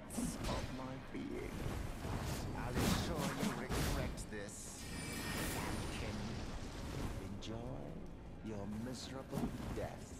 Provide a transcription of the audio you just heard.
depths of my being. I'll ensure you regret this. And can you enjoy your miserable death?